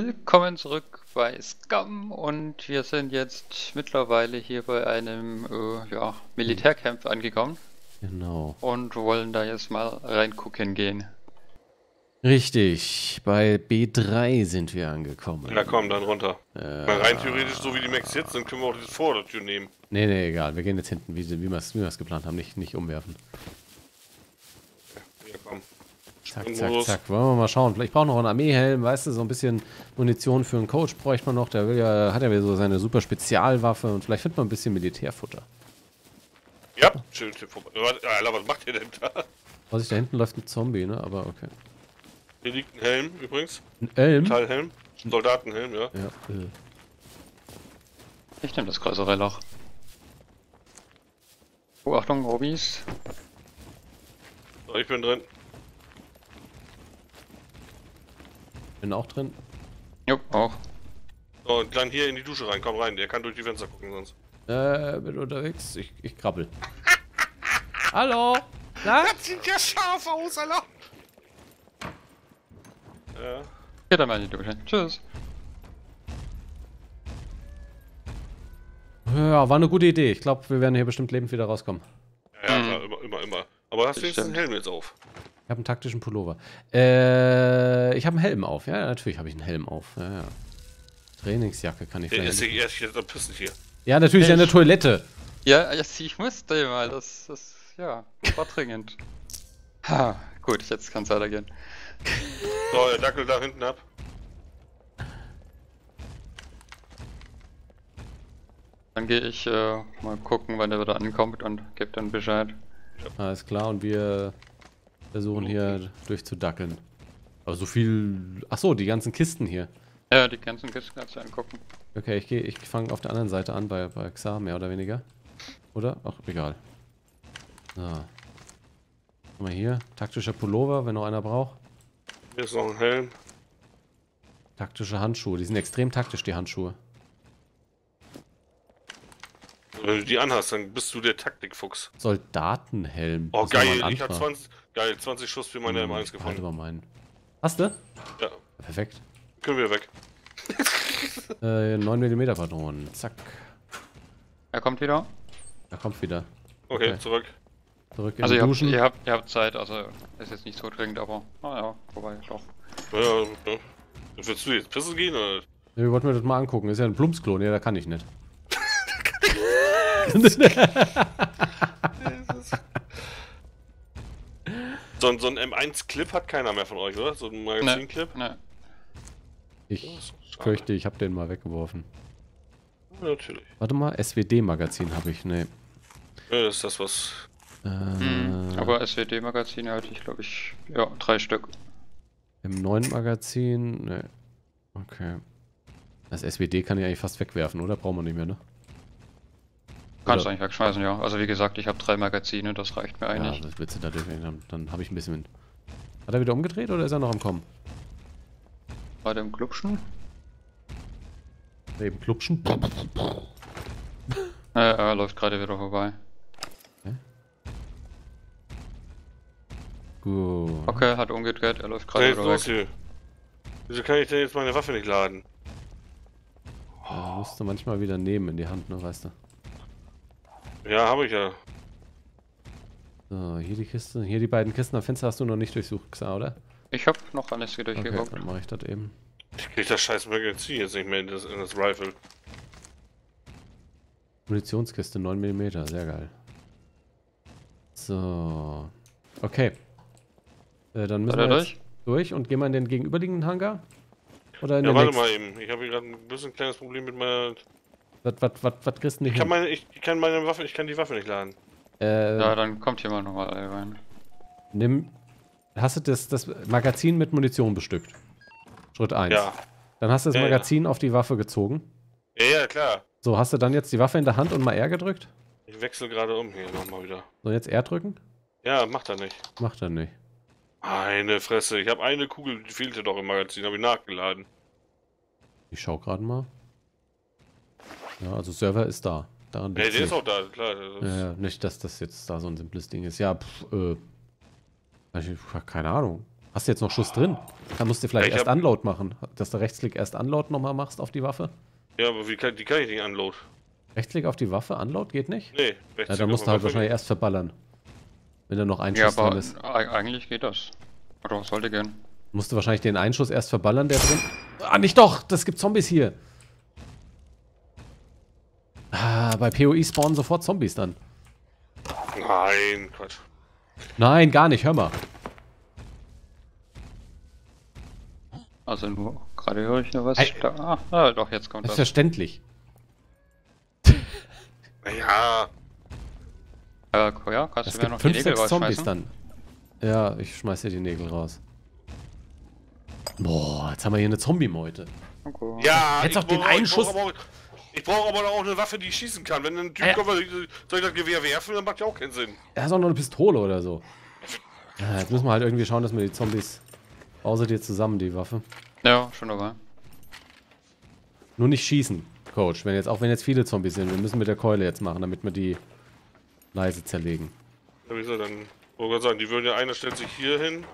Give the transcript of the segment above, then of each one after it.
Willkommen zurück bei Scum und wir sind jetzt mittlerweile hier bei einem äh, ja, Militärcamp angekommen Genau. und wollen da jetzt mal reingucken gehen. Richtig, bei B3 sind wir angekommen. Na komm, dann runter. Äh, Mal rein theoretisch, so wie die Max jetzt sind, können wir auch die Vordertür nehmen. nee, nee, egal. Wir gehen jetzt hinten, wie, wie wir es geplant haben. Nicht, nicht umwerfen. Zack, zack, zack. Wollen wir mal schauen. Vielleicht braucht noch einen Armeehelm, weißt du, so ein bisschen Munition für einen Coach bräuchte man noch. Der will ja, hat ja wieder so seine super Spezialwaffe und vielleicht findet man ein bisschen Militärfutter. Ja, schön Tipp vorbei. Alter, was macht ihr denn da? Vorsicht, da hinten läuft ein Zombie, ne? Aber okay. Hier liegt ein Helm übrigens. Ein Elm? Metallhelm. Soldatenhelm, ja. Ja, äh. Ich nehme das größere Loch. Oh, Achtung, Robis. So, ich bin drin. Bin auch drin. Jo, auch. So, und dann hier in die Dusche rein. Komm rein, der kann durch die Fenster gucken sonst. Äh, bin unterwegs. Ich, ich krabbel. Hallo? Na? Das sieht ja scharf aus, Alter! Ja. Geht dann mal in die Dusche. Tschüss. Ja, war eine gute Idee. Ich glaube, wir werden hier bestimmt lebend wieder rauskommen. Ja, ja, Mhm. klar, immer, immer, immer. Aber hast du einen Stimmt. Helm jetzt auf? Ich habe einen taktischen Pullover. Äh, ich habe einen Helm auf. Ja, natürlich habe ich einen Helm auf. Ja, ja. Trainingsjacke kann ich Der ist vielleicht. ja erst jetzt am Pissen hier. Ja, natürlich eine Ich- Toilette. Ja, ich musste mal. Das, das, ja, war dringend. Ha, gut, jetzt kann es weitergehen. So, der Dackel da hinten ab. Dann gehe ich äh, mal gucken, wann der wieder ankommt und gebe dann Bescheid. Alles klar, und wir versuchen hier durchzudackeln. Aber so viel. Ach so, die ganzen Kisten hier. Ja, die ganzen Kisten kannst du angucken. Okay, ich gehe, ich fange auf der anderen Seite an bei, bei Xa, mehr oder weniger. Oder? Ach, egal. So. Guck mal hier. Taktischer Pullover, wenn noch einer braucht. Hier ist noch ein Helm. Taktische Handschuhe. Die sind extrem taktisch, die Handschuhe. Wenn du die anhast, dann bist du der Taktikfuchs. Soldatenhelm. Oh, mal geil, ich hab anderer. 20, geil, 20 Schuss für meine Hm, M1 Halt gefunden. aber meinen. Hast du? Ja, Perfekt. können wir weg. Äh, 9 mm Patronen. Zack. Er kommt wieder. Da kommt wieder. Okay, Okay. zurück. Zurück in Also die ihr habt, Duschen. ihr, habt, ihr habt Zeit, also ist jetzt nicht so dringend, aber naja, vorbei, doch. Ja, ja. Willst du jetzt pissen gehen oder? Ja, wir wollten mir das mal angucken. Ist ja ein Plumpsklo. Nee, da kann ich nicht. So, ein- so ein M1-Clip hat keiner mehr von euch, oder? So ein Magazin-Clip? Ne, Ich fürchte, ich habe den mal weggeworfen. Natürlich. Warte mal, SWD-Magazin habe ich. Nee. Ja, das ist das, was. Äh, hm, aber SWD-Magazine hatte ich, glaube ich, ja, drei Stück. Im neuen Magazin. Nee. Okay. Das SWD kann ich eigentlich fast wegwerfen, oder? Brauchen wir nicht mehr, ne? Kannst du eigentlich wegschmeißen, ja. Also wie gesagt, ich habe drei Magazine, das reicht mir Ja, eigentlich. das willst du dadurch. Dann, dann habe ich ein bisschen. Hat er wieder umgedreht oder ist er noch am Kommen? Bei dem Glubschen? Eben klupschen. Äh, er läuft gerade wieder vorbei. Gut. Okay, hat umgedreht, er läuft gerade wieder los weg. hier? Wieso kann ich denn jetzt meine Waffe nicht laden? Ja, musst du manchmal wieder nehmen in die Hand, ne, weißt du. Ja, habe ich ja. So, hier die Kiste. Hier die beiden Kisten am Fenster hast du noch nicht durchsucht, Xa, oder? Ich habe noch alles hier Okay, durchgeguckt. dann mache ich das eben. Ich krieg das scheiß Magazin jetzt nicht mehr in das, in das Rifle. Munitionskiste, 9 mm, sehr geil. So. Okay. Äh, dann müssen Weiter wir durch? durch und gehen wir in den gegenüberliegenden Hangar? Oder in Ja, den warte nächsten? mal eben. Ich habe hier gerade ein bisschen kleines Problem mit meiner. Was, was, was, was kriegst du nicht Ich kann meine, ich, ich kann meine Waffe, ich kann die Waffe nicht laden. Äh, Ja, dann kommt hier mal nochmal rein. nimm... Hast du das, das Magazin mit Munition bestückt? Schritt 1. Ja. Dann hast du das Ja, ja. Magazin auf die Waffe gezogen. Ja, ja, klar. So, hast du dann jetzt die Waffe in der Hand und mal R gedrückt? Ich wechsle gerade um hier nochmal wieder. So, jetzt R drücken? Ja, macht er nicht. Macht er nicht. Eine Fresse. Ich habe eine Kugel, die fehlte doch im Magazin, habe ich nachgeladen. Ich schau gerade mal. Ja, also Server ist da. Daran Ja, liegt's der ist nicht. auch da, klar. Das Ja, ja, nicht, dass das jetzt da so ein simples Ding ist. Ja, pff, äh. also Ich, keine Ahnung. Hast du jetzt noch Schuss drin? Dann musst du vielleicht Ja, ich erst Unload machen. Dass du Rechtsklick erst Unload nochmal machst auf die Waffe. Ja, aber wie kann, die kann ich nicht unload. Rechtsklick auf die Waffe, Unload geht nicht? Nee, rechts. Ja, dann musst du halt wahrscheinlich erst verballern. Wenn da noch ein Ja, Schuss drin aber ist. eig- eigentlich geht das. Oder sollte gehen. Musst du wahrscheinlich den Einschuss erst verballern, der drin. Ah, nicht doch! Das gibt Zombies hier. Ah, bei POI spawnen sofort Zombies dann. Nein, Quatsch. Nein, gar nicht, hör mal. Also nur, gerade höre ich nur was. Ei. Da, ah, ah, doch, jetzt kommt das. Selbstverständlich. Naja, Äh, ja, kannst Es du mir gibt noch die 5, Nägel 6 Zombies dann. Ja, ich schmeiß dir die Nägel raus. Boah, jetzt haben wir hier eine Zombie-Meute. Okay. ja. Jetzt ich auch den einen ich brauch Schuss. aber- Ich brauche aber auch eine Waffe, die schießen kann. Wenn ein Typ Ja. kommt, soll ich das Gewehr werfen, dann macht ja auch keinen Sinn. Er hat auch noch eine Pistole oder so. Ja, jetzt müssen wir halt irgendwie schauen, dass wir die Zombies. Pause dir zusammen, die Waffe. Ja, schon dabei. Nur nicht schießen, Coach. Wenn jetzt, auch wenn jetzt viele Zombies sind, wir müssen mit der Keule jetzt machen, damit wir die leise zerlegen. Ja, wieso dann? Wollte gerade sagen, die würden ja einer stellt sich hier hin.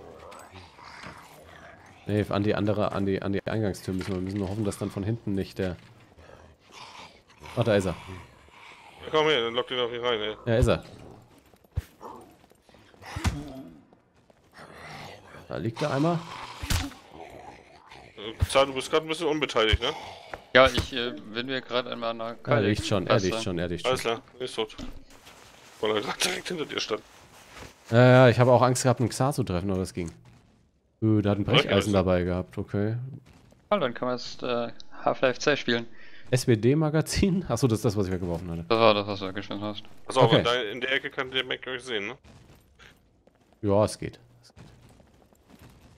Nee, an die andere, an die, an die Eingangstür müssen wir. Wir müssen nur hoffen, dass dann von hinten nicht der. Ach, da ist er. Ja, komm her, dann lock den doch hier rein, ey. Ja, ist er. Da liegt er einmal. Äh, Zahn, du bist gerade ein bisschen unbeteiligt, ne? Ja, ich äh, bin mir gerade an meiner Er Keile. liegt schon, er liegt schon, er liegt Alles schon. klar, ist tot. Weil er gerade direkt hinter dir stand. Ja, ja, ich habe auch Angst gehabt, einen Xar zu treffen, aber das ging. Äh, der hat ein Brecheisen dabei gehabt, okay. Ah, dann kann man jetzt äh, Half-Life 2 spielen. SWD-Magazin? Achso, das ist das, was ich weggeworfen hatte. Das war das, was du geschmissen hast. Auf, Okay. in, dein- in der Ecke kann der Mac euch sehen, ne? Ja, es geht. es geht.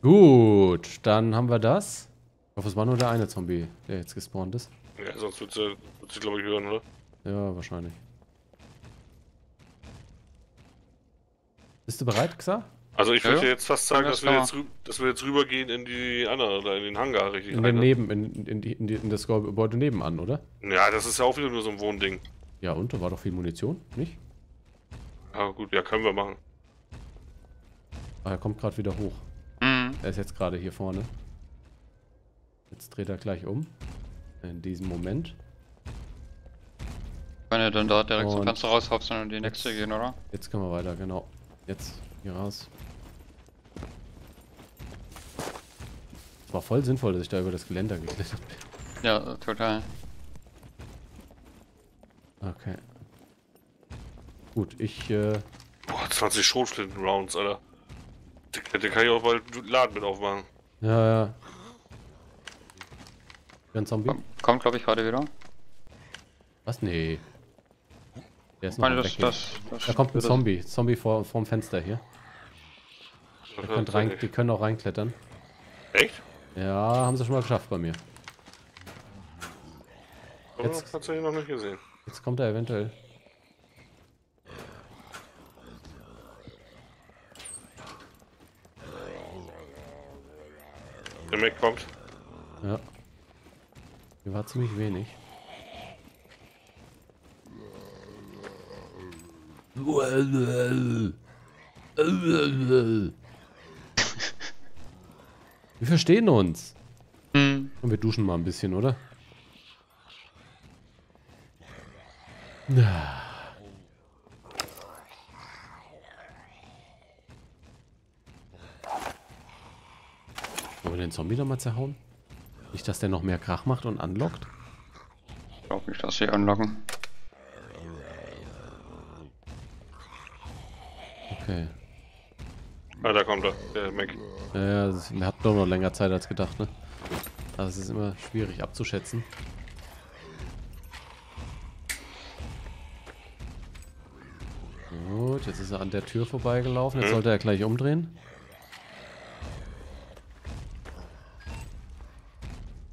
Gut, dann haben wir das. Ich hoffe, es war nur der eine Zombie, der jetzt gespawnt ist. Ja, sonst wird sie, wird sie glaube ich, hören, oder? Ja, wahrscheinlich. Bist du bereit, Xa? Also ich würde ja. jetzt fast sagen, dass das wir, jetzt, dass wir jetzt rübergehen in die andere, oder in den Hangar, richtig? In rein, den ne? Neben, in, in, die, in, die, in das Gebäude nebenan, oder? Ja, das ist ja auch wieder nur so ein Wohnding. Ja, und? Da war doch viel Munition, nicht? Ja gut, ja, können wir machen. Ah, er kommt gerade wieder hoch. Mhm. Er ist jetzt gerade hier vorne. Jetzt dreht er gleich um. In diesem Moment. Wenn ihr dann da direkt zum Und Fenster raushopsen und in die nächste gehen, oder? Jetzt können wir weiter, genau. Jetzt hier raus. War voll sinnvoll, dass ich da über das Geländer geklettert bin. Ja, total. Okay. Gut, ich, äh, Boah, 20 Schrotflinten-Rounds, Alter. Den, den kann ich auch bald einen Laden mit aufmachen. ja, ja. Ein Zombie? Komm, kommt, glaube ich, gerade wieder. Was? Nee. Der ist noch meine, das, das, das, Da kommt ein Zombie. Zombie vor, vorm Fenster hier. Der könnt rein, die können auch reinklettern. Echt? Ja, haben sie schon mal geschafft bei mir. Jetzt. Hat's ja noch nicht gesehen. Jetzt kommt er eventuell. Der Mac kommt. Ja. Hier war ziemlich wenig. Wir verstehen uns. Hm, Und wir duschen mal ein bisschen, oder? Wollen wir den Zombie noch mal zerhauen? Nicht, dass der noch mehr Krach macht und anlockt? ich glaube nicht, dass sie anlocken. Okay. Ah, da kommt er, der Mac. Ja, ja, das- wir hatten doch noch länger Zeit als gedacht, ne? Also es ist immer schwierig abzuschätzen. Gut, jetzt ist er an der Tür vorbeigelaufen. Jetzt Mhm. sollte er gleich umdrehen.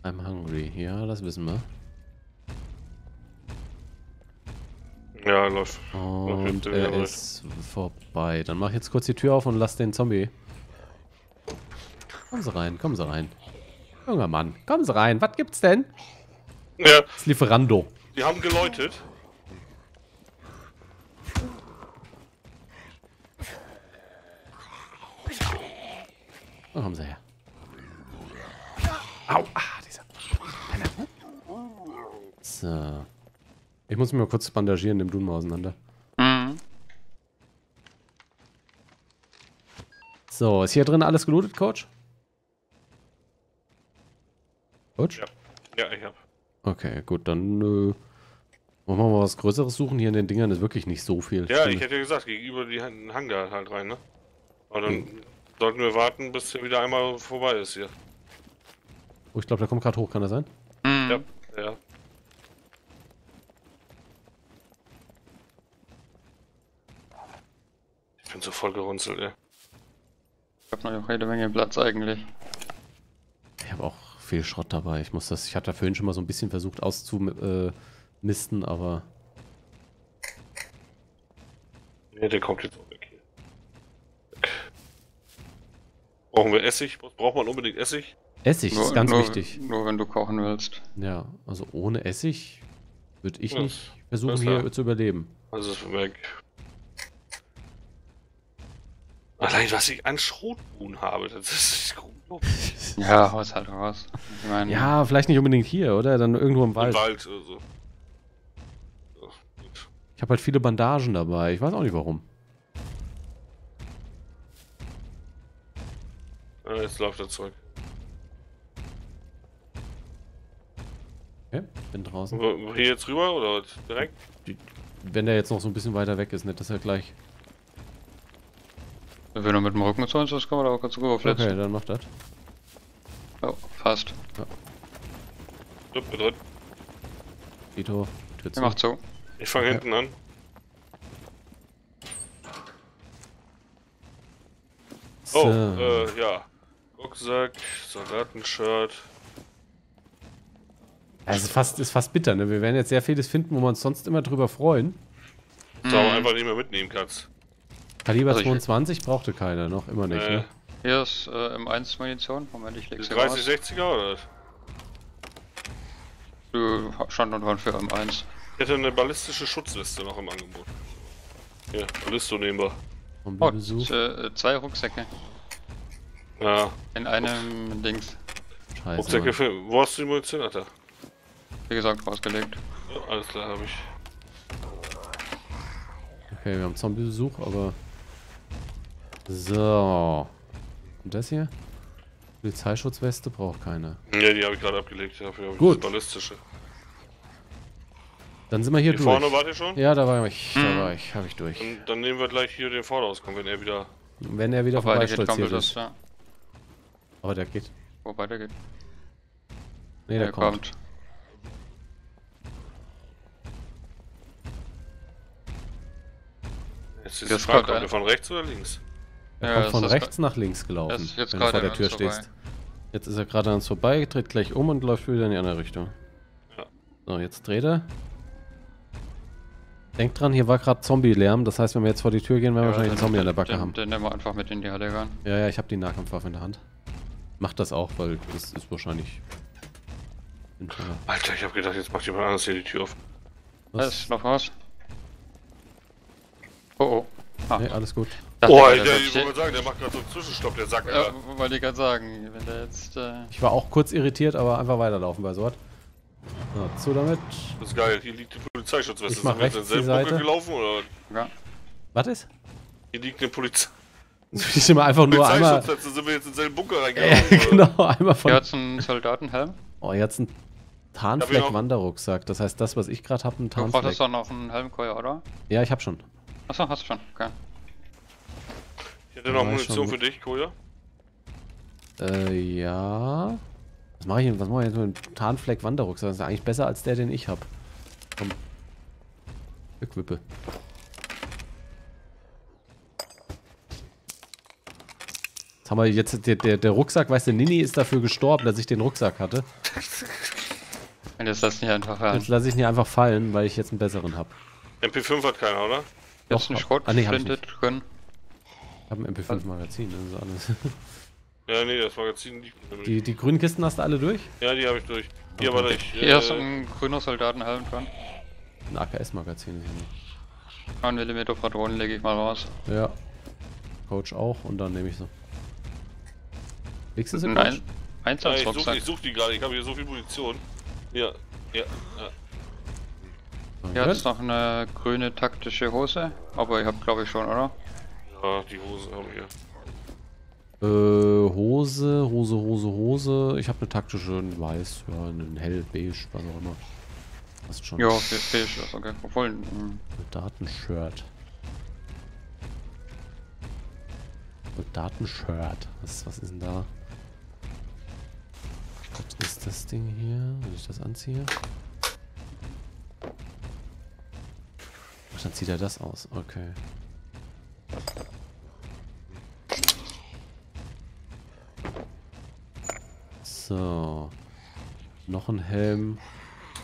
I'm hungry. Ja, das wissen wir. Ja, läuft. Und er wieder ist vorbei. Dann mach ich jetzt kurz die Tür auf und lass den Zombie. Kommen Sie rein, kommen Sie rein. Junger Mann, kommen Sie rein. Was gibt's denn? Ja, Das Lieferando. die haben geläutet. Oh, haben sie her. Au, ah, dieser. So. Ich muss mich mal kurz bandagieren, nimm du mal auseinander. Mhm. So, ist hier drin alles gelootet, Coach? Coach? Ja. Ja, ich hab. Okay, gut, dann äh, wollen wir mal was Größeres suchen. Hier in den Dingern ist wirklich nicht so viel. Ja, Stimmt. ich hätte ja gesagt, gegenüber die Han- Hangar halt rein, ne? Und dann sollten wir warten, bis er wieder einmal vorbei ist hier. Oh, ich glaube, der kommt gerade hoch, kann das sein? Mhm. Ja, ja. Ich bin so voll gerunzelt, ey. Ich habe noch jede Menge Platz eigentlich. Ich habe auch viel Schrott dabei. Ich muss das, ich hatte da vorhin schon mal so ein bisschen versucht auszumisten, aber Ja, der kommt jetzt auch weg hier. Brauchen wir Essig? Braucht man unbedingt Essig? Essig ist ganz nur, wichtig. Nur wenn du kochen willst. Ja, also ohne Essig würde ich Ja, nicht versuchen, hier zu überleben. Also ist weg. Allein was ich an Schrotbuhn habe, das ist unglaublich. Ja, haus halt raus. Ich meine, Ja, vielleicht nicht unbedingt hier, oder? Dann irgendwo im Im Wald. Wald oder so. gut. Ich habe halt viele Bandagen dabei. Ich weiß auch nicht warum. Ah, jetzt läuft er zurück. Okay, bin draußen. Wo- Hier jetzt rüber oder direkt? Wenn der jetzt noch so ein bisschen weiter weg ist, nicht, dass er gleich. Wenn du mit dem Rücken zu uns ist, kann man da auch ganz gut aufletzen. Okay, dann macht das. Oh, fast. Drin, drin. Vito, Tür Der zu. macht so. Ich fange Ja. hinten an. Oh, So. äh, ja. Rucksack, Soldatenshirt. Ja, es ist fast, ist fast bitter, ne? Wir werden jetzt sehr vieles finden, wo wir uns sonst immer drüber freuen. Das aber einfach nicht mehr mitnehmen kannst. Kaliber Also ich- 22 brauchte keiner noch, immer nicht, Äh, ne? Hier ist äh, M1 Munition. Moment, ich die leg's hier raus. 3060er oder? was? Du stand und dran für M1. Ich hätte eine ballistische Schutzweste noch im Angebot. Hier, Ballisto nehmen wir. Oh, Zombie-Besuch. äh, zwei Rucksäcke. Ja, In einem Dings. Scheiße. Rucksäcke für. Wo hast du die Munition, Alter? Wie gesagt, rausgelegt. Ja, alles klar, habe ich. Okay, wir haben Zombie-Besuch, aber. So. Und das hier? Polizeischutzweste braucht keiner. Ja, die habe ich gerade abgelegt. Dafür habe ich Gut. ballistische. Dann sind wir hier Hier durch. vorne wart ihr schon? Ja, da war ich. Da Mhm. war ich. Habe ich durch. Dann, dann nehmen wir gleich hier den Vorderhausgang, wenn er wieder. Wenn er wieder der vorbeistolziert kommt, ist. das, ja. Aber der geht. Wobei der geht. Nee, der, kommt. Jetzt ist die Frage, kommt kommt er von rechts oder links? Er Ja, kommt von rechts nach links gelaufen, wenn du vor der Tür stehst. Jetzt ist er gerade an uns vorbei, dreht gleich um und läuft wieder in die andere Richtung. Ja. So, jetzt dreht er. Denkt dran, hier war gerade Zombie-Lärm. Das heißt, wenn wir jetzt vor die Tür gehen, werden wir wahrscheinlich einen Zombie an der Backe den, haben. Den nehmen wir einfach mit in die Halle rein. Ja, ja, ich habe die Nahkampfwaffe in der Hand. Macht das auch, weil das ist wahrscheinlich. Alter, ich habe gedacht, jetzt macht jemand anders hier die Tür auf. Was? Was? Ist noch was? Oh oh. Ah, Nee, alles gut. Dachte, Oh, der ich wollte sagen, der macht gerade so einen Zwischenstopp, der Sack, Ja, wollte ich gerade sagen, wenn der jetzt. Äh, Ich war auch kurz irritiert, aber einfach weiterlaufen bei Sort. So, zu damit. Das ist geil, hier liegt die Polizeischutzweste. Ich mach Sind wir jetzt rechts in die selben Bunker Seite. gelaufen oder? ja. Was ist? Hier liegt eine Polizei Ich immer einfach nur einmal. Polizeischutzweste, sind wir jetzt in selben Bunker Äh, reingelaufen oder? genau, einmal von. Hier hat's einen Soldatenhelm. Oh, jetzt ein Hab ich Tarnfleck-Wanderrucksack. Das heißt, das, was ich gerade habe, ein Du brauchst Tarnfleck. doch noch einen Helmkeuer, oder? Ja, ich habe schon. Achso, hast du schon. Okay. Ich hätte noch Munition für dich, Koja. Äh, ja. Was mache ich denn? Was mache ich jetzt mit einem Tarnfleck-Wanderrucksack? Das ist eigentlich besser als der, den ich habe. Komm. Equippe. Jetzt haben wir jetzt, der, der, der Rucksack, weißt du, Nini ist dafür gestorben, dass ich den Rucksack hatte. Und jetzt lass nicht einfach rein. Jetzt lasse ich ihn einfach fallen, weil ich jetzt einen besseren habe. MP5 hat keiner, oder? Jetzt Doch, eine hab- ah, nee, hab ich Schrotflinte drin. Ich habe ein MP5-Magazin, das ist alles. Ja, nee, das Magazin liegt nämlich. Die, die grünen Kisten hast du alle durch? Ja, die habe ich durch. Hier war ich. Hier ist ein grüner Soldatenhelm dran. Ein AKS-Magazin ist ja nicht. 9 mm Patronen lege ich mal raus. Ja. Coach auch und dann nehme ich so. Legst du sie Nein, Ja, ich suche Einsatzrucksack. such die gerade, ich habe hier so viel Munition. Ja, ja, ja. Hier hat noch eine grüne taktische Hose, aber ich habe glaube ich schon, oder? Ja, die Hose habe ich hier. Äh, Hose, Hose, Hose, Hose. Ich habe eine taktische in weiß, ja, einen hell, beige, was auch immer. Passt schon. Ja, beige ist okay. Obwohl, Ein Datenshirt. Datenshirt. Was, was ist denn da? Was ist das Ding hier? Wenn ich das anziehe? Ach, dann zieht er das aus. Okay. So. Noch ein Helm.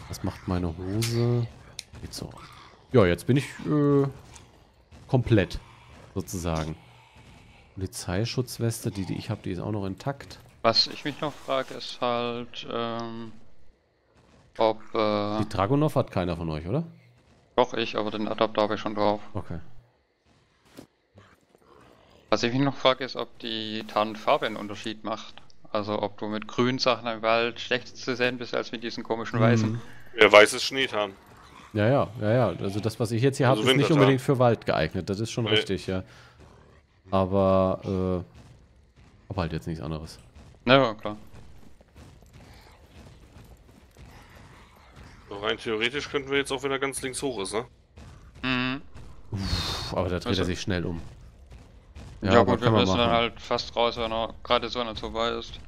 Was macht meine Hose? Geht so. Ja, jetzt bin ich äh, komplett, sozusagen. Polizeischutzweste, die, die ich habe, die ist auch noch intakt. was ich mich noch frage, ist halt, ähm, ob, äh, Die Dragunov hat keiner von euch, oder? doch ich, aber den Adapter habe ich schon drauf. Okay. Was ich mich noch frage, ist, ob die Tarnfarbe einen Unterschied macht. Also ob du mit grünen Sachen im Wald schlechter zu sehen bist als mit diesen komischen weißen. Mhm. Ja, weißes Schneetarn. Ja, ja, ja, ja. Also das, was ich jetzt hier habe, Also ist nicht unbedingt für Wald geeignet. Das ist schon Nee. richtig, ja. Aber, äh, aber halt jetzt nichts anderes. Ja, klar. So Rein theoretisch könnten wir jetzt auch, wenn er ganz links hoch ist, ne? Mhm. Puh, aber da dreht Also- er sich schnell um. Ja, aber gut, wir müssen dann machen. halt fast raus, wenn er gerade so nicht vorbei ist.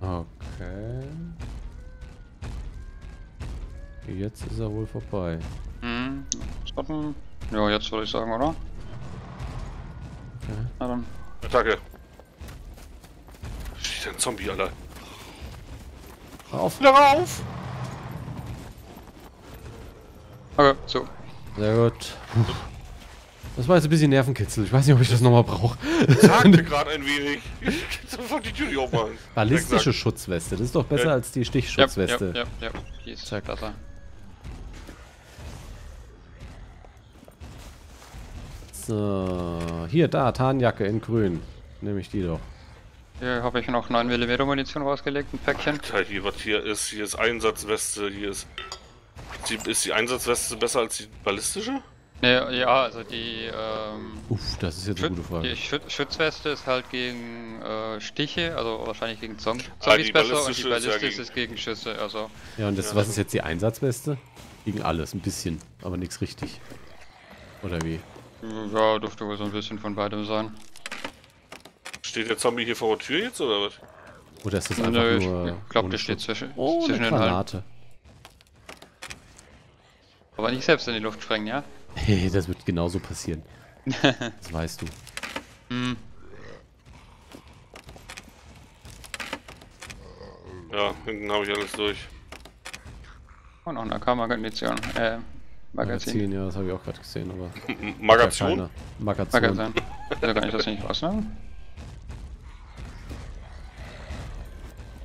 Okay. Jetzt ist er wohl vorbei. Mhm. Warten. Ja, jetzt würde ich sagen, oder? Okay. Na dann. Attacke. Steht ein Zombie, Alter. Auf. Lauf! Okay, so. Sehr gut. Das war jetzt ein bisschen Nervenkitzel. Ich weiß nicht, ob ich das nochmal brauche. Sagte gerade ein wenig. Ich kann sofort die Tür nicht aufmachen. Ballistische Schutzweste. Das ist doch besser Ja. als die Stichschutzweste. ja, ja, ja. Die ist Zack. besser. So. Hier, da, Tarnjacke in grün. Nehme ich die doch. Hier habe ich noch 9 mm Munition rausgelegt, ein Päckchen. Alter, hier, was hier ist, hier ist Einsatzweste, hier ist. Ist die, ist die Einsatzweste besser als die ballistische? Ne, ja, also die, ähm, Uff, das ist jetzt eine gute die Frage. Schüt Schutzweste ist halt gegen äh, Stiche, also wahrscheinlich gegen Zom Ah, Zombies die besser und die ballistische ist ja gegen- ist gegen Schüsse, also. Ja, und das, Ja, was ist jetzt die Einsatzweste? Gegen alles, ein bisschen, aber nichts richtig. Oder wie? Ja, dürfte wohl so ein bisschen von beidem sein. Steht der Zombie hier vor der Tür jetzt oder was? Oder ist das einfach Nö, ich nur. glaube, ohne der steht zwischen, Oh, zwischen eine den Hallen. Aber nicht selbst in die Luft sprengen, ja? Hey, das wird genauso passieren. Das weißt du. Hm. Ja, hinten habe ich alles durch. Und noch eine AK-Magazin. Äh, Magazin. Magazin, ja, das habe ich auch gerade gesehen, aber. Magazin? Magazin. Magazin. Wieso kann ich das nicht rausnehmen?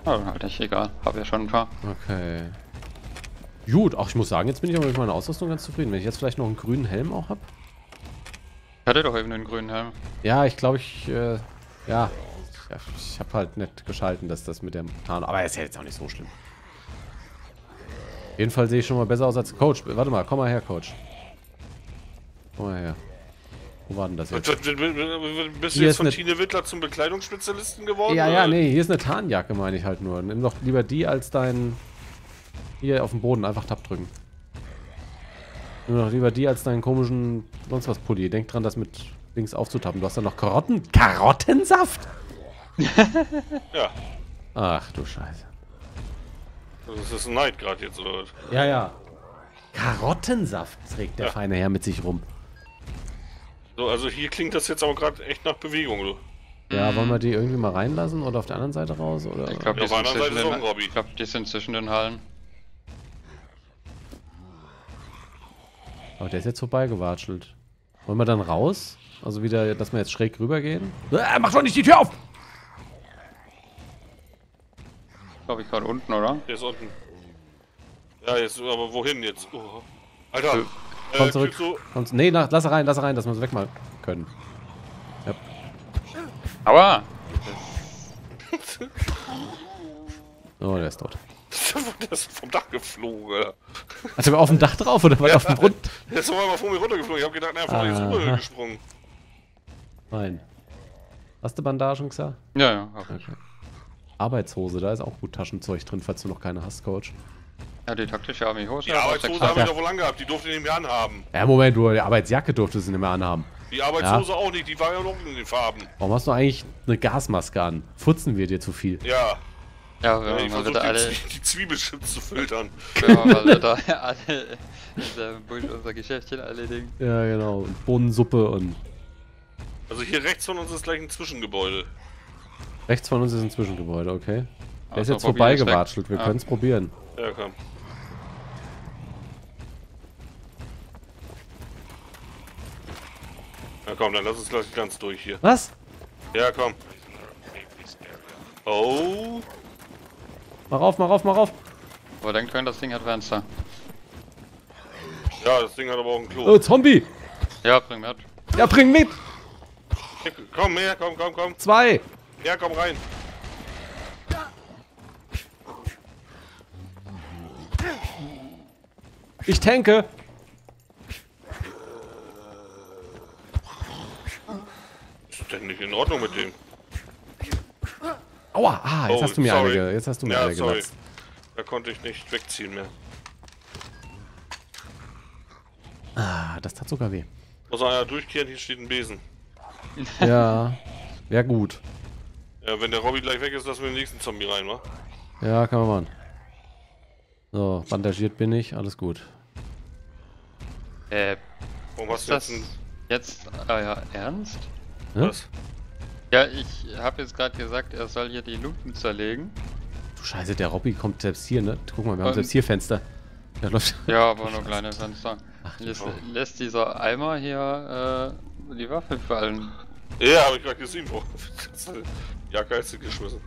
Oh, dann halt nicht, egal. Hab ja schon ein paar. Okay. Gut, auch ich muss sagen, jetzt bin ich aber mit meiner Ausrüstung ganz zufrieden. Wenn ich jetzt vielleicht noch einen grünen Helm auch habe. Ich hatte doch eben einen grünen Helm. Ja, ich glaube, ich. Äh, ja. ja. Ich habe halt nicht geschalten, dass das mit dem Tarn. Aber ist ja jetzt auch nicht so schlimm. Auf jeden Fall sehe ich schon mal besser aus als Coach. Warte mal, komm mal her, Coach. Komm mal her. Wo war denn das jetzt? Bist du Hier jetzt ist von eine- Tine Wittler zum Bekleidungsspezialisten geworden? Ja, ja, nee, hier ist eine Tarnjacke, meine ich halt nur. Nimm doch lieber die als dein. Hier auf dem Boden einfach Tab drücken. Nimm doch lieber die als deinen komischen sonst was Pulli. Denk dran, das mit links aufzutappen. Du hast da noch Karotten. Karottensaft? Ja. Ach du Scheiße. Das ist ein Neid gerade jetzt, oder was? Ja, ja. Karottensaft trägt der Ja. feine Herr mit sich rum. So, also hier klingt das jetzt aber gerade echt nach Bewegung, du. Ja, wollen wir die irgendwie mal reinlassen oder auf der anderen Seite raus? Oder? Ich glaube, Ja, die, sind zwischen den- ich glaub, die sind zwischen den Hallen. Aber der ist jetzt vorbeigewatschelt. Wollen wir dann raus? Also wieder, dass wir jetzt schräg rübergehen? Äh, mach doch nicht die Tür auf! Glaube ich gerade unten, oder? Der ist unten. Ja, jetzt, aber wohin jetzt? Oh. Alter, äh, Komm zurück. du- Komm, nee, na, lass er rein, lass er rein, dass wir es wegmachen können. Aua! Oh, der ist tot. Der ist vom Dach geflogen, Alter. Er auf dem Dach drauf oder war auf dem Grund? Der ist auf einmal vor mir runtergeflogen. Ich hab gedacht, er ist Aha. rüber gesprungen. Nein. Hast du Bandagen, Xa? Ja, ja. hab. Okay. Arbeitshose, da ist auch gut Taschenzeug drin, falls du noch keine hast, Coach. Ja, die taktische Army-Hose. Die Arbeitshose habe ich ja. doch wohl angehabt. Die durfte ich nicht mehr anhaben. Ja, Moment, du, die Arbeitsjacke durftest du nicht mehr anhaben. Die Arbeitshose auch nicht. Die war ja noch in den Farben. Warum hast du eigentlich eine Gasmaske an? Futzen wir dir zu viel? Ja. Ja, ja wenn ich man die, alle, die Zwiebelchips zu filtern. wenn man mal wieder alle unser Geschäftchen erledigen. Ja, genau. Und Bohnensuppe und Also hier rechts von uns ist gleich ein Zwischengebäude. rechts von uns ist ein Zwischengebäude, okay. Der ist Also, jetzt vorbeigewatschelt, wir Ja. können es probieren. Ja, komm. Ja komm, dann lass uns gleich ganz durch hier. Was? Ja, komm. Oh. Mach auf, mach auf, mach auf. Aber denkt dran, das Ding hat Fenster. Ja, das Ding hat aber auch ein Klo. Oh, Zombie! Ja, bring mit. Ja, bring mit! Komm her, komm, komm, komm. Zwei! Ja, komm rein. Ich tanke! Ist denn nicht in Ordnung mit dem? Aua! Ah, jetzt Oh, hast du mir sorry. eine, jetzt hast du mir Ja, eine sorry. genutzt. Da konnte ich nicht wegziehen mehr. Ah, das tat sogar weh. Muss einer durchkehren, hier steht ein Besen. Ja, wäre gut. Ja, wenn der Robby gleich weg ist, lassen wir den nächsten Zombie rein, wa? Ja, kann man machen. So, bandagiert bin ich, alles gut. Äh, Warum hast ist du das jetzt ein... jetzt euer Ernst? Ne? Was? Ja, ich habe jetzt gerade gesagt, er soll hier die Luken zerlegen. Du Scheiße, der Robby kommt selbst hier, ne? Guck mal, wir haben Ähm. selbst hier Fenster. Der läuft. Ja, aber nur kleine Fenster. Lässt, Oh. lässt dieser Eimer hier äh, die Waffe fallen. Ja, hab ich gerade gesehen, wo. Jacke hast du geschmissen.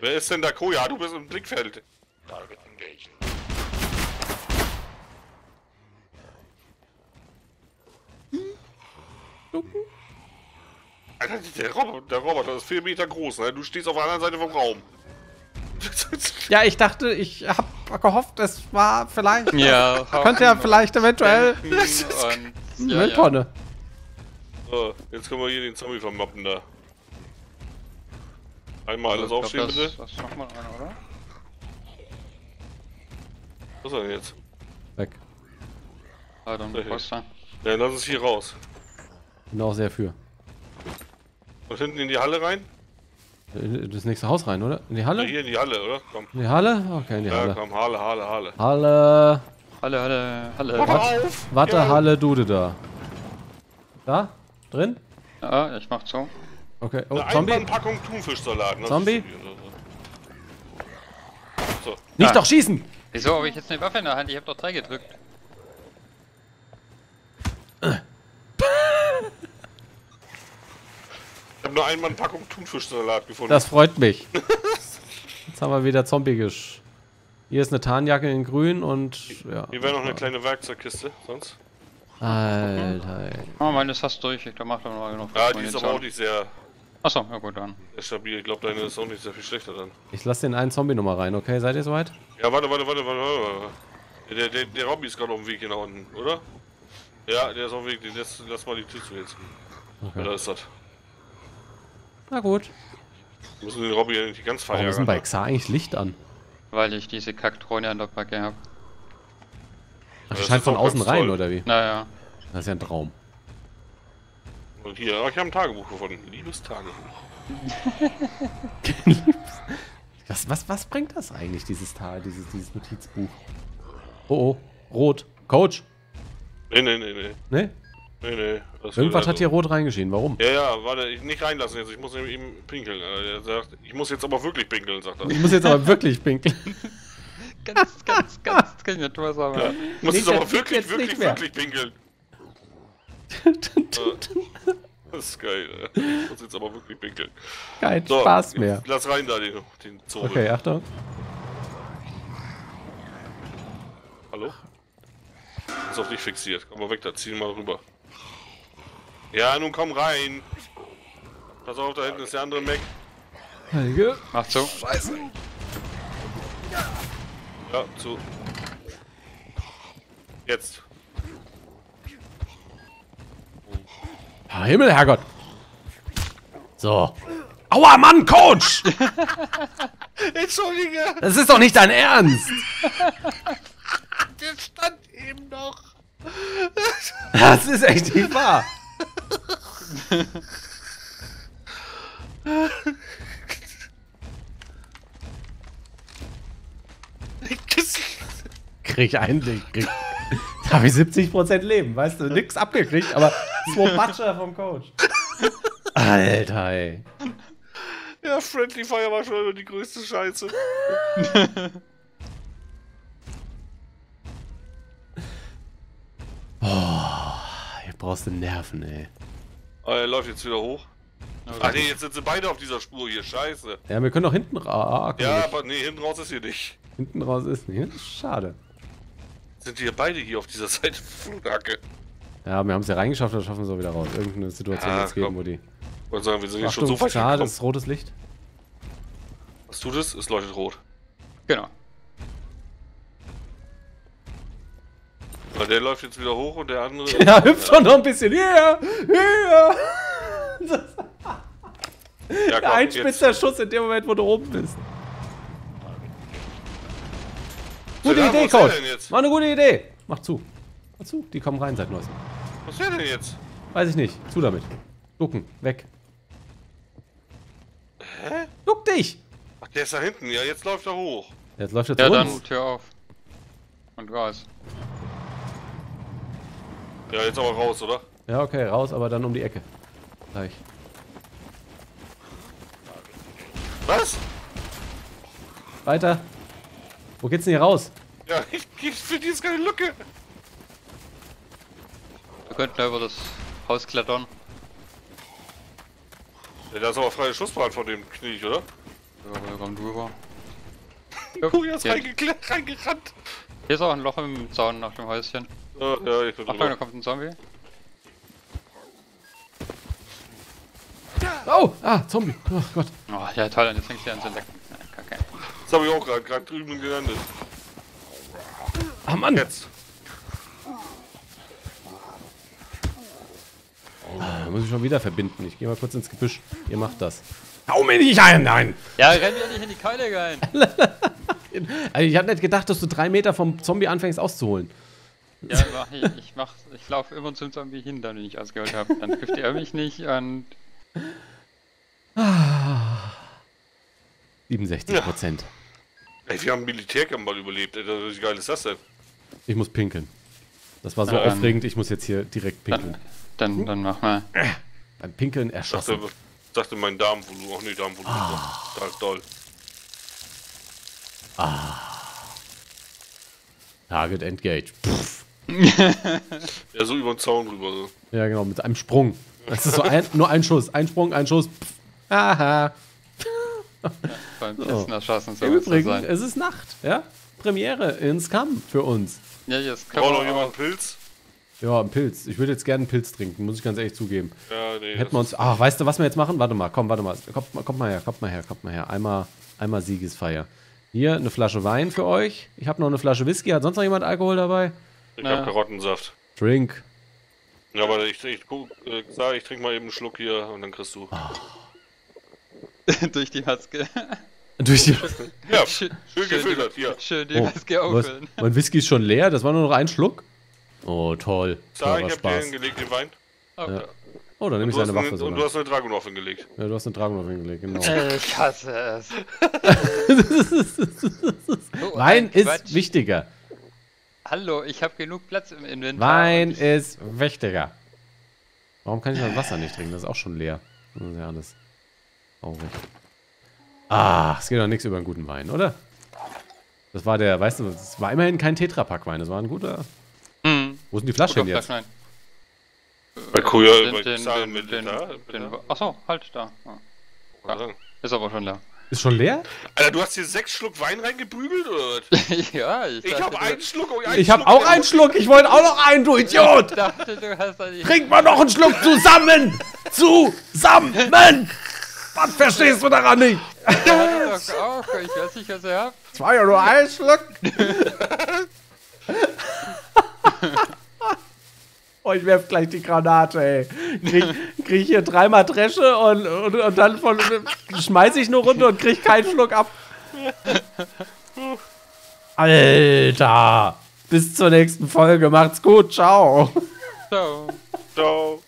Wer ist denn da Koja? Du bist im Blickfeld. Target engaged. Alter, der, Rob der Roboter ist 4 Meter groß, ne? Du stehst auf der anderen Seite vom Raum. Ja, ich dachte, ich hab gehofft, es war vielleicht. Ja, Könnte ja vielleicht eventuell. Und, ja, Eine ja. Tonne. So, jetzt können wir hier den Zombie vermappen da. Einmal alles Ich glaub, aufstehen, das, bitte. Das ist nochmal einer, oder? Was ist denn jetzt? Weg. Ah, dann Okay. Poster. Ja, lass es hier raus. Bin auch sehr für. Und hinten in die Halle rein? In Das nächste Haus rein, oder? In die Ja, Halle? hier in die Halle, oder? Komm. In die Halle? Okay, in die Ja, Halle. komm, Halle, Halle, Halle. Halle. Halle, Halle, Halle. Auf! Warte, Ja. Halle, Dude da. Da? Drin? Ja, ich mach zu. Okay. Oh, Eine Zombie? Einmannpackung Thunfischsalat. ne? Zombie? So. Nicht Ah. doch schießen! Wieso habe ich jetzt eine Waffe in der Hand? Ich habe doch drei gedrückt. Habe nur Einmannpackung Thunfischsalat gefunden. Das freut mich. Jetzt haben wir wieder Zombie gesch. Hier ist eine Tarnjacke in grün und. Ja. Hier wäre noch eine kleine Werkzeugkiste, sonst. Alter. Oh, meine ist fast durch. Da macht er noch genug. Ja, die ist aber auch nicht sehr, Achso, ja gut dann. sehr stabil. Ich glaube, deine ist auch nicht sehr viel schlechter dann. Ich lasse den einen Zombie nochmal rein, okay? Seid ihr soweit? Ja, warte, warte, warte, warte. warte. Der, der, der Robby ist gerade auf dem Weg hier nach unten, oder? Ja, der ist auf dem Weg. Den Lass, lass mal die Tür zu jetzt. Ja, da Okay. ist das. Na gut. Wir müssen den Robby ja nicht ganz Warum ist denn verärgern. bei ne? Xa eigentlich Licht an? Weil ich diese Kackdrohne an der Backe habe. Ach, die das scheint von außen rein, toll. oder wie? Naja. Das ist ja ein Traum. Und hier, ich habe ein Tagebuch gefunden. Liebes Tagebuch. Was, was, was bringt das eigentlich, dieses Tal, dieses, dieses Notizbuch? Oh, oh. Rot. Coach? Nee, nee, nee, nee. Ne? Nee, nee. Das Irgendwas hat hier rot reingeschehen. Warum? Ja, ja, warte, ich nicht reinlassen jetzt. Ich muss ihm pinkeln. Alter. Der sagt, ich muss jetzt aber wirklich pinkeln, sagt er. Ich muss jetzt aber wirklich pinkeln. Ganz, ganz, ganz dringend, du was aber. Ich muss Nee, jetzt aber wirklich, jetzt wirklich, wirklich pinkeln. Äh, Das ist geil. ey. Ich muss jetzt aber wirklich pinkeln. Kein So, Spaß mehr. Lass rein da den, den Zobel. Okay, Achtung. Hallo? Ist auf dich fixiert. Komm mal weg, da zieh ihn mal rüber. Ja, nun komm rein. Pass auf, da hinten ist der andere Mac. Helge. Mach zu. Ja, zu. Jetzt. Ah, Himmel, Herrgott. So. Aua, Mann, Coach! Entschuldige, Das ist doch nicht dein Ernst! der stand eben noch. Das ist echt nicht wahr. Krieg eigentlich. Krieg. Da habe ich 70% Leben, weißt du? Nix abgekriegt, aber zwei Batscher vom Coach. Alter, ey. Ja, Friendly Fire war schon immer die größte Scheiße. brauchst du Nerven, ey. Ah, er läuft jetzt wieder hoch. Ach nee, jetzt sind sie beide auf dieser Spur hier. Scheiße. Ja, wir können doch hinten raus. Ja, aber nee, hinten raus ist hier nicht. Hinten raus ist nicht. Schade. Sind die hier beide hier auf dieser Seite? Flugacke. Ja, wir haben es ja reingeschafft, dann schaffen wir es auch wieder raus. Irgendeine Situation Ja, es geben, komm. wo die. Ich wollte sagen, wir sind hier schon Achtung, so weit schade, ist rotes Licht. Was tut es? Es leuchtet rot. Genau. Weil der läuft jetzt wieder hoch und der andere. Ja, hüpft doch noch ein bisschen. Yeah, yeah. Ja, komm, Ein jetzt. spitzer Schuss in dem Moment, wo du oben bist. Gute Ja, Idee, Coach. denn jetzt? War eine gute Idee. Mach zu. Mach zu. Die kommen rein seit neuestem. Was wäre denn jetzt? Weiß ich nicht. Zu damit. Ducken. Weg. Hä? Duck dich. Ach, der ist da hinten. Ja, jetzt läuft er hoch. Jetzt läuft er Ja, zu dann uns. Tür auf. Und raus. Ja, jetzt aber raus, oder? Ja, okay, raus, aber dann um die Ecke. Gleich. Was? Weiter. Wo geht's denn hier raus? Ja, ich, ich finde jetzt keine Lücke. Wir könnten über das Haus klettern. Ja, da ist aber freie Schussbahn von dem Knie, oder? Ja, wir kommen drüber. Oh, er ist reingerannt. hier ist auch ein Loch im Zaun nach dem Häuschen. Ja, ja, ich bin Achtung, da kommt ein Zombie. Oh, ah, Zombie. Oh Gott. Oh, ja toll, und jetzt fängt sie an zu lecken. Ja, Kacke. Das habe ich auch gerade gerade drüben gelandet. Ah, Mann. Jetzt. Da muss ich schon wieder verbinden. Ich gehe mal kurz ins Gebüsch. Ihr macht das. Hau mir nicht ein, nein. Ja, renn dir nicht in die Keule rein. Also ich hatte nicht gedacht, dass du drei Meter vom Zombie anfängst auszuholen. Ja, mach ich, ich mach, ich laufe immer zum Zombie hin, dann wenn ich ausgeholt habe. Dann trifft er mich nicht und 67 Prozent. Ey, wir haben einen Militärcamp mal überlebt. Ey, das- wie geil ist das denn? Ich muss pinkeln. Das war so Ja, ähm, aufregend, ich muss jetzt hier direkt pinkeln. dann, dann mach mal. Beim Pinkeln Dachte, erschossen. dachte mein Darmvolumen. Ach nee, Darmvolumen. Ah. Da ist doll. Target Engage. Pff. Ja, so über den Zaun rüber. So. Ja, genau, mit einem Sprung. Das ist so ein, nur ein Schuss. Ein Sprung, ein Schuss. Pff. Aha. Beim Pissen erschossen, so Im muss das Übrigen, sein. es ist Nacht. Ja? Premiere in Scum für uns. Ja, jetzt Braucht können noch jemand auch. Pilz? Ja, ein Pilz. Ich würde jetzt gerne einen Pilz trinken, muss ich ganz ehrlich zugeben. Ja, nee. Hätten wir uns. Ach, weißt du, was wir jetzt machen? Warte mal, komm, warte mal. Kommt, mal- kommt mal her, kommt mal her, kommt mal her. Einmal, einmal Siegesfeier. Hier eine Flasche Wein für euch. Ich habe noch eine Flasche Whisky. Hat sonst noch jemand Alkohol dabei? Ich Ja. hab Karottensaft. Drink. Ja, aber ich, ich, guck, äh, sag, ich trink mal eben einen Schluck hier und dann kriegst du. durch die Maske. Durch die. Ja, Schön, schön gefiltert, hier. Schön die Oh, Maske. Mein Whisky ist schon leer. Das war nur noch ein Schluck. Oh, toll. Sag, ich hab dir Spaß. hingelegt den Wein. Okay. Oh, dann nehme ich seine Waffe einen, und du sogar. hast eine Dragunov hingelegt. Ja, du hast eine Dragon auf ihn gelegt, genau. Ich hasse es. So Wein ein ist wichtiger. Hallo, ich habe genug Platz im Inventar. Wein ist wichtiger. Warum kann ich mein Wasser nicht trinken? Das ist auch schon leer. Das ist ja alles traurig. Ah, es geht doch nichts über einen guten Wein, oder? Das war der, weißt du, das war immerhin kein Tetrapack-Wein. Das war ein guter. Hm, Wo sind die Flaschen guter jetzt? Flasch, nein. Bei Kuya, Den, bei den, den, mit den, da. den, achso, halt da. Ja. Ja. Ist aber schon da. Ist schon leer? Alter, du hast hier sechs Schluck Wein reingebügelt, oder was? ja, ich, Ich hab einen Schluck und einen Ich habe Schluck auch der- einen Schluck. Ich wollte auch noch einen, du Idiot. Ich dachte, du hast da nicht. Trink mal noch einen Schluck zusammen. Zusammen. Was verstehst du daran nicht? Ja, doch auch. Ich weiß nicht, was ihr habt. Ja nur ein Schluck. oh, ich werf gleich die Granate, ey. Krieg, krieg hier dreimal Dresche und, und, und dann von, schmeiß ich nur runter und krieg keinen Schluck ab. Alter. Bis zur nächsten Folge. Macht's gut. Ciao. So. Ciao.